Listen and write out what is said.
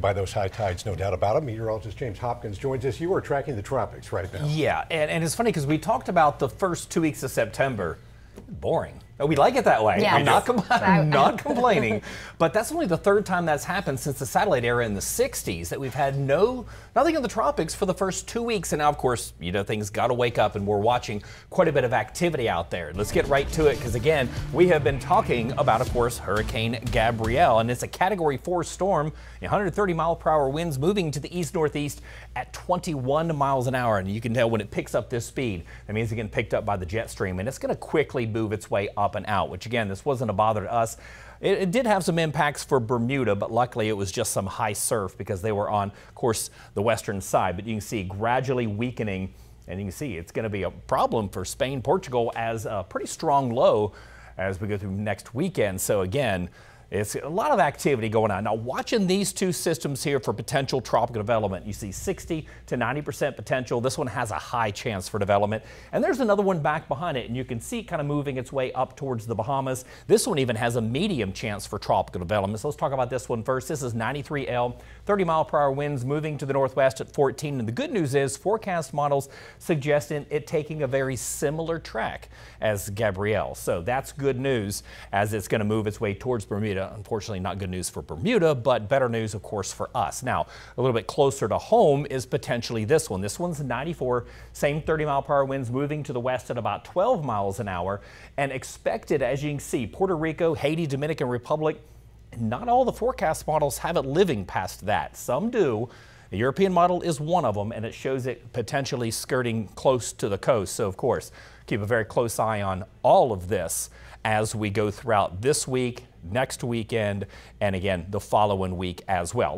by those high tides, no doubt about it. Meteorologist James Hopkins joins us. You are tracking the tropics right now. Yeah, and, and it's funny because we talked about the first two weeks of September. Boring. We like it that way. Yeah. I'm not, com- I'm not complaining, but that's only the third time that's happened since the satellite era in the 60s that we've had no nothing in the tropics for the first two weeks. And now, of course, you know things got to wake up, and we're watching quite a bit of activity out there. Let's get right to it because again, we have been talking about, of course, Hurricane Gabrielle, and it's a Category 4 storm, 130 mile per hour winds moving to the east northeast at 21 miles an hour, and you can tell when it picks up this speed, that means it's getting picked up by the jet stream, and it's going to quickly move its way up and out, which again, this wasn't a bother to us. It, it, did have some impacts for Bermuda, but luckily it was just some high surf because they were on, of course, the western side. But you can see gradually weakening, and you can see it's going to be a problem for Spain, Portugal as a pretty strong low as we go through next weekend. So again, it's a lot of activity going on. Now, watching these two systems here for potential tropical development, you see 60 to 90% potential. This one has a high chance for development. And there's another one back behind it, and you can see kind of moving its way up towards the Bahamas. This one even has a medium chance for tropical development. So let's talk about this one first. This is 93L, 30 mile per hour winds moving to the northwest at 14. And the good news is forecast models suggesting it taking a very similar track as Gabrielle. So that's good news as it's going to move its way towards Bermuda. Bermuda. Unfortunately, not good news for Bermuda, but better news, of course, for us. Now, a little bit closer to home is potentially this one. This one's 94, same 30 mile per hour winds moving to the west at about 12 miles an hour and expected, as you can see, Puerto Rico, Haiti, Dominican Republic. Not all the forecast models have it living past that. Some do. The European model is one of them, and it shows it potentially skirting close to the coast. So, of course, keep a very close eye on all of this as we go throughout this week, next weekend, and again, the following week as well.